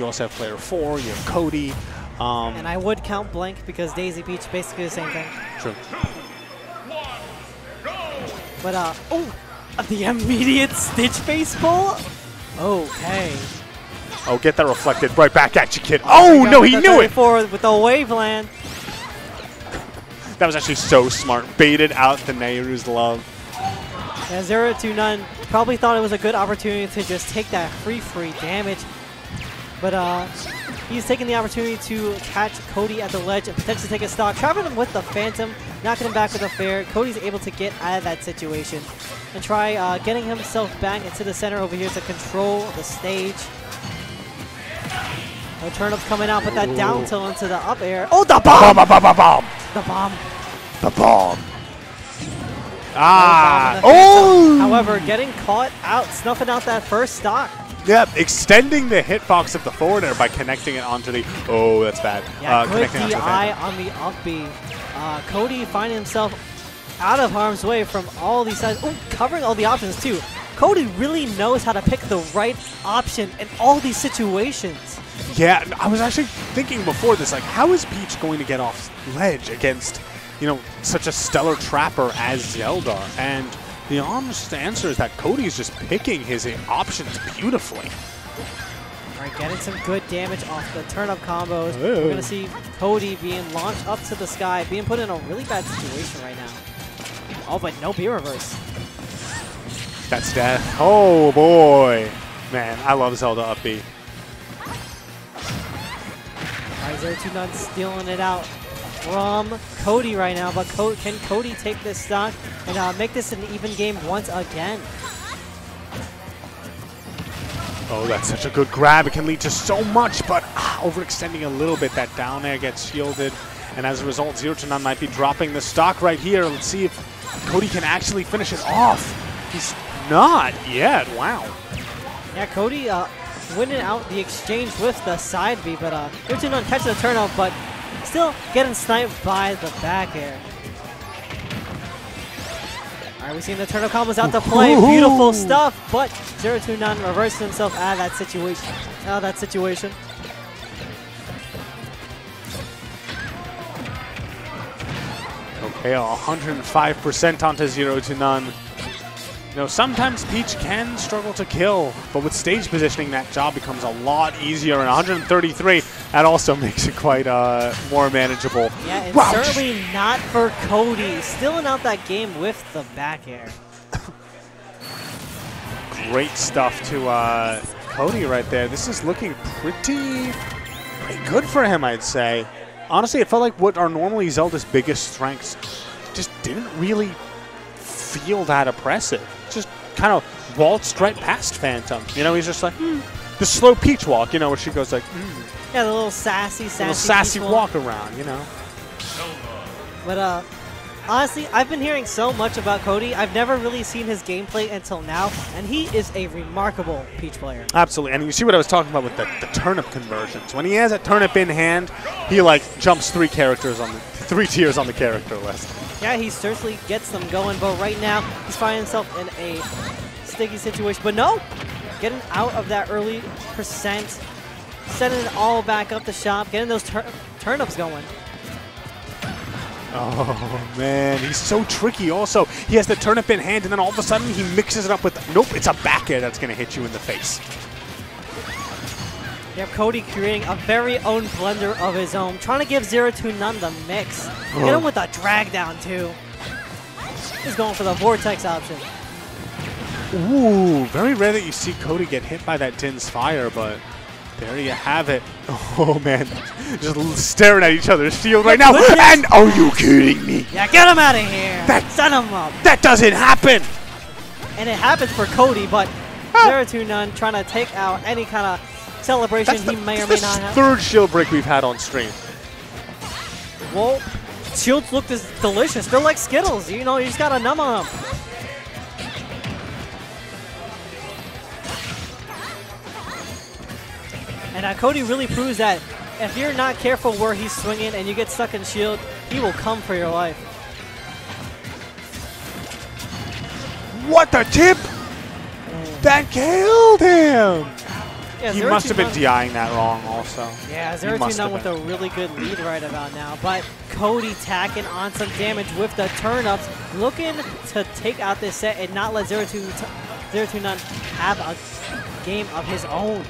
You also have player four. You have Cody. Um, And I would count Blank because Daisy Peach basically the same thing. true. But uh oh, the immediate Stitch face pull. Okay. Oh, get that reflected right back at you, kid. Oh, no, he knew it. Forward with the waveland. That was actually so smart. Baited out the Nayru's Love. Yeah, Zero Two None. Probably thought it was a good opportunity to just take that free free damage. But uh, he's taking the opportunity to catch Cody at the ledge and potentially take a stock. Trapping him with the Phantom, knocking him back with a fair. Cody's able to get out of that situation and try uh, getting himself back into the center over here to control the stage. No turnips coming out, but that down tilt into the up air. Oh, the Bomb, bomb! bomb, bomb, bomb, The bomb. the bomb. Ah, bomb the oh! However, getting caught out, snuffing out that first stock. Yep, extending the hitbox of the forward air by connecting it onto the. Oh, that's bad. Yeah, uh, good connecting onto the DI on the up B. Uh, Cody finding himself out of harm's way from all these sides. Ooh, covering all the options too. Cody really knows how to pick the right option in all these situations. Yeah, I was actually thinking before this, like, how is Peach going to get off ledge against, you know, such a stellar trapper as Zelda? And the honest answer is that Cody is just picking his options beautifully. All right, getting some good damage off the turnip combos. Ooh. We're oh. gonna see Cody being launched up to the sky, being put in a really bad situation right now. Oh, but no B reverse. That's death. Oh boy, man, I love Zelda up B. All right, Zero Two None stealing it out from Cody right now, but Co can Cody take this stock and uh, make this an even game once again? Oh, that's such a good grab. It can lead to so much, but ah, overextending a little bit. That down air gets shielded, and as a result, Zero Two None might be dropping the stock right here. Let's see if Cody can actually finish it off. He's not yet. Wow. Yeah, Cody uh, winning out the exchange with the side B, but uh, Zero Two None catching the turnout, but still getting sniped by the back air. All right, we've seen the turtle combos out to play. Ooh. Beautiful stuff, but Zero Two None reversing himself out of that situation. Out of that situation. Okay, 105% onto 0 to none. You know, sometimes Peach can struggle to kill, but with stage positioning, that job becomes a lot easier. And 133, that also makes it quite uh, more manageable. Yeah, and Wow. certainly not for Cody. Still out that game with the back air. Great stuff to uh, Cody right there. This is looking pretty, pretty good for him, I'd say. Honestly, it felt like what are normally Zelda's biggest strengths just didn't really feel that oppressive. Just kind of waltzed right past Phantom. You know, he's just like, hmm. the slow Peach walk, you know, where she goes like, hmm. Yeah, the little sassy, sassy, little sassy peaceful. walk around, you know. But uh, honestly, I've been hearing so much about Cody. I've never really seen his gameplay until now, and he is a remarkable Peach player. Absolutely, and you see what I was talking about with the, the turnip conversions. When he has a turnip in hand, he like jumps three characters on the three tiers on the character list. Yeah, he certainly gets them going, but right now he's finding himself in a sticky situation. But no, getting out of that early percent, setting it all back up the shop, getting those tur- turnips going. Oh man, he's so tricky. Also, he has the turnip in hand, and then all of a sudden he mixes it up with nope, it's a back air that's gonna hit you in the face. Have Cody creating a very own blender of his own, trying to give Zero Two None the mix. Get him with a drag down too. He's going for the vortex option. Ooh, very rare that you see Cody get hit by that Din's fire, but there you have it. Oh man, just staring at each other's shield right now. And are you kidding me? Yeah, get him out of here. That- Set him up. That doesn't happen. And it happens for Cody, but Ah. Zero Two None trying to take out any kind of celebration the, he may or may not have. third shield break we've had on stream. Well, shields look this delicious. They're like Skittles. You know, you just gotta numb them. And uh, Cody really proves that if you're not careful where he's swinging and you get stuck in shield, he will come for your life. What the tip? That killed him. Yeah, he must have been None- DIing that wrong also. Yeah, He Zero Two must None with a really good lead right about now. But Cody tacking on some damage with the turn-ups, looking to take out this set and not let Zero Two T- Zero Two None have a game of his own.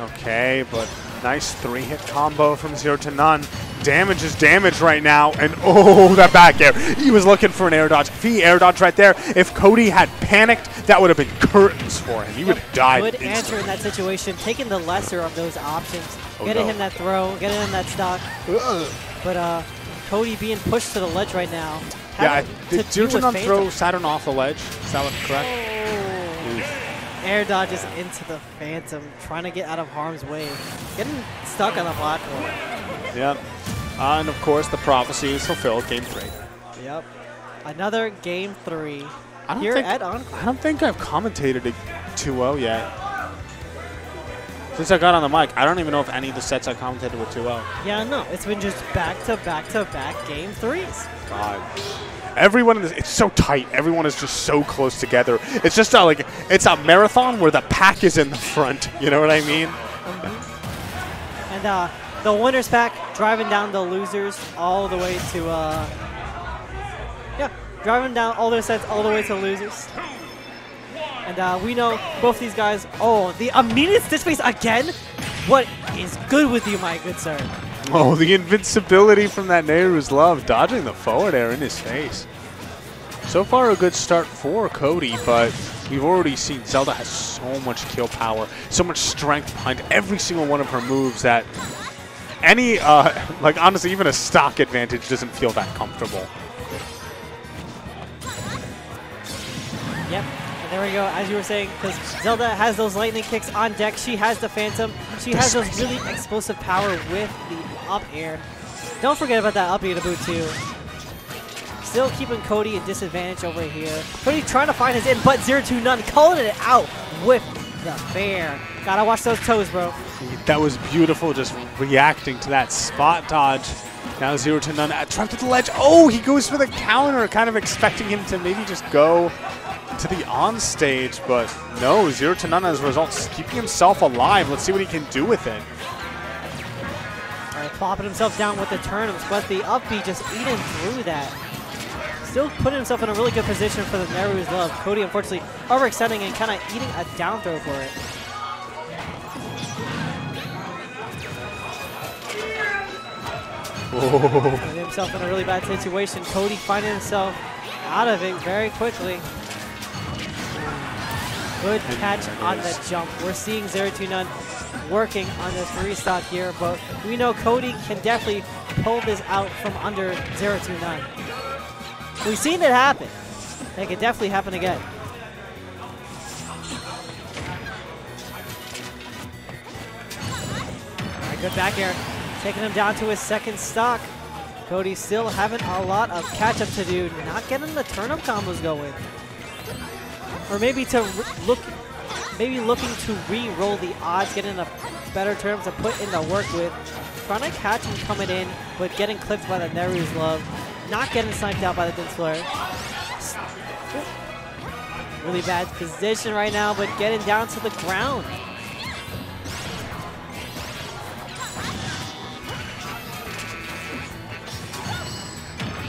Okay, but nice three-hit combo from Zero Two None. Damage is damage right now, and oh, that back air. He was looking for an air dodge. If he air dodge right there, if Cody had panicked, that would have been curtains for him. He would have died. Good answer in that situation, taking the lesser of those options, Oh, getting no. him that throw, getting him that stock. But uh, Cody being pushed to the ledge right now. Yeah, did to Zero Two None throw Saturn off the ledge? Is that correct? Oh. Air dodges into the Phantom, trying to get out of harm's way. Getting stuck on the platform. Yep. Uh, and of course, the prophecy is fulfilled. Game three. Yep. Another game three. I don't Here think at Encore. I don't think I've commentated a 2-0 yet. Since I got on the mic, I don't even know if any of the sets I commentated were oh. 2-0. Yeah, no, it's been just back to back to back game threes. God. Everyone in this, it's so tight. Everyone is just so close together. It's just a, like, it's a marathon where the pack is in the front. You know what I mean? And uh, the winners pack driving down the losers all the way to uh, yeah, driving down all their sets all the way to losers. And uh, we know both these guys. Oh, the immediate stitch face again. What is good with you, my good sir? Oh, the invincibility from that Nayru's Love, dodging the forward air in his face. So far, a good start for Cody, but we've already seen Zelda has so much kill power, so much strength behind every single one of her moves that any, uh, like honestly, even a stock advantage doesn't feel that comfortable. Yep. And there we go. As you were saying, because Zelda has those lightning kicks on deck. She has the Phantom. She has those really explosive power with the up air. Don't forget about that up air to boot too. Still keeping Cody at disadvantage over here. Cody trying to find his in, but 0-2 none. Calling it out with the fair. Gotta watch those toes, bro. That was beautiful, just reacting to that spot dodge. Now Zero Two None, trapped at the ledge. Oh, he goes for the counter, kind of expecting him to maybe just go to the on stage, but no, Zero Two None as a result, just keeping himself alive. Let's see what he can do with it. All right, plopping himself down with the turnips, but the up B just eating through that. Still putting himself in a really good position for the Nayru's Love. Cody, unfortunately, overextending and kind of eating a down throw for it. Putting himself in a really bad situation. Cody finding himself out of it very quickly. Good catch on the jump. We're seeing 0-2 none working on this three stock here, but we know Cody can definitely pull this out from under 0-2 none. We've seen it happen. It could definitely happen again. All right, good back air. Taking him down to his second stock. Cody still having a lot of catch up to do, not getting the turnip combos going. Or maybe to look, maybe looking to re-roll the odds, getting a better terms to put in the work with. Trying to catch him coming in, but getting clipped by the Nayru's Love. Not getting sniped out by the Din Flare. Really bad position right now, but getting down to the ground.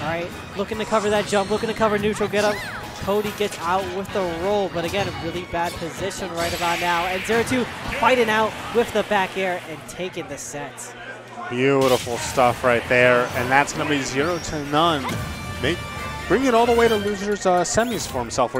All right, looking to cover that jump, looking to cover neutral get up. Cody gets out with the roll, but again, really bad position right about now. And 0-2 fighting out with the back air and taking the set. Beautiful stuff right there, and that's going to be Zero Two None. Make, bring it all the way to losers uh, semis for himself.